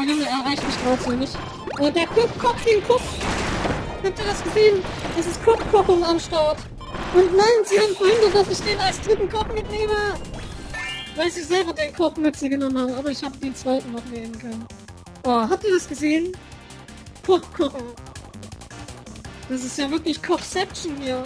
Oh Himmel, erreicht mich trotzdem nicht. Oh, der guckt, guckt den guckt. Habt ihr das gesehen? Es ist Kochkochung am Start. Und nein, sie haben verhindert, dass ich den als dritten Kopf mitnehme. Weil sie selber den Koch mit sie genommen haben, aber ich habe den zweiten noch nehmen können. Oh, habt ihr das gesehen? Kochkochen. Das ist ja wirklich Kochception hier.